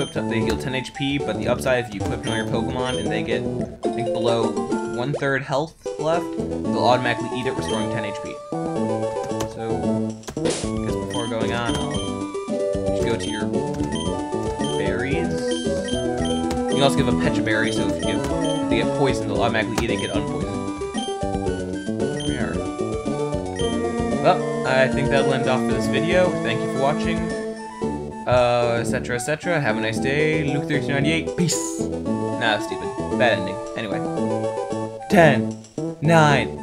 equipped, they heal 10 HP, but the upside, if you equip on your Pokemon and they get, I think, below one-third health left, they'll automatically eat it, restoring 10 HP. So, I guess before going on, I'll just go to your berries. You can also give a Pecha Berry, so if give, if they get poisoned, they'll automatically eat it and get unpoisoned. There. Well, I think that'll end off for this video. Thank you for watching. Uh, etc, etc. Have a nice day. Luke3298. Peace. Nah, stupid. Bad ending. Anyway. 10, 9,